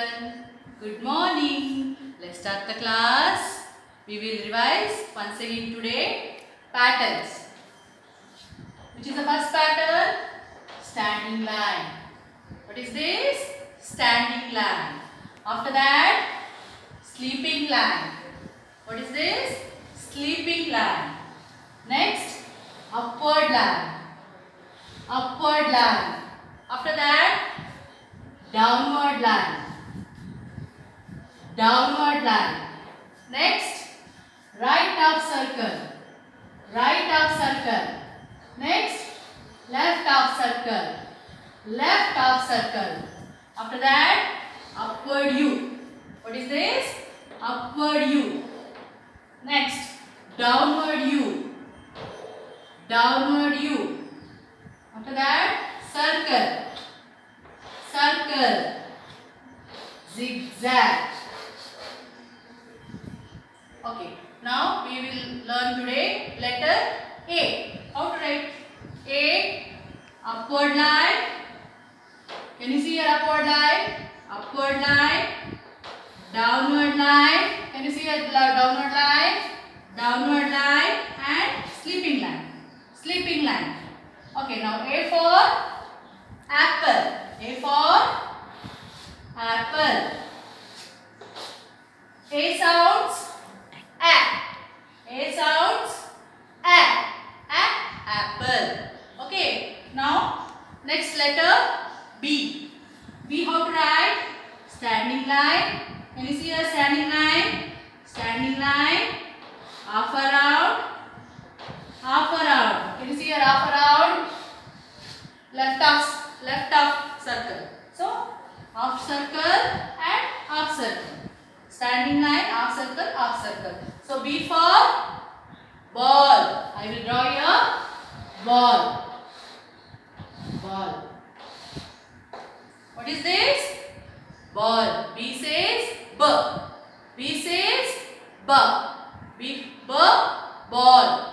Good morning. Let's start the class. We will revise once again today patterns. Which is the first pattern? Standing line. What is this? Standing line. After that, sleeping line. What is this? Sleeping line. Next, upward line. Upward line. After that, downward line. Downward line. Next, right half circle. Right half circle. Next, left half circle. Left half circle. After that, upward U. What is this? Upward U. Next, downward U. Downward U. After that, circle. Circle. Zigzag. Okay. Now we will learn today letter A. How to write? A. Upward line. Can you see your upward line? Upward line. Downward line. Can you see your downward line? Downward line and sleeping line. Sleeping line. Okay, now A for apple. A for apple. A sounds a. A sounds a. A apple. Okay, now next letter B. B how to write? Standing line. Can you see a standing line? Standing line. Half around. Half around. Can you see a half around? Left half, left half circle. So, half circle and half circle. Standing line, half circle, half circle. So, B for ball. I will draw a ball. Ball. What is this? Ball. B says B. B says B. B, B, ball.